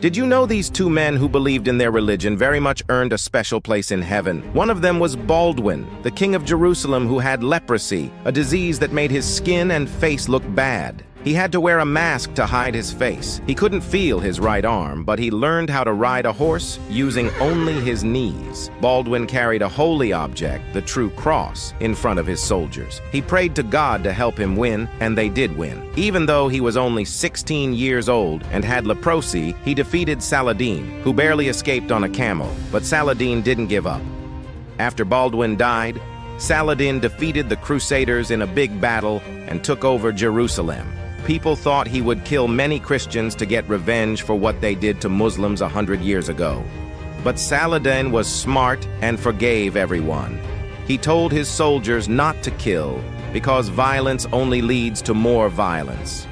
Did you know these two men who believed in their religion very much earned a special place in heaven? One of them was Baldwin, the king of Jerusalem who had leprosy, a disease that made his skin and face look bad. He had to wear a mask to hide his face. He couldn't feel his right arm, but he learned how to ride a horse using only his knees. Baldwin carried a holy object, the true cross, in front of his soldiers. He prayed to God to help him win, and they did win. Even though he was only 16 years old and had leprosy, he defeated Saladin, who barely escaped on a camel. But Saladin didn't give up. After Baldwin died, Saladin defeated the Crusaders in a big battle and took over Jerusalem. People thought he would kill many Christians to get revenge for what they did to Muslims a hundred years ago. But Saladin was smart and forgave everyone. He told his soldiers not to kill because violence only leads to more violence.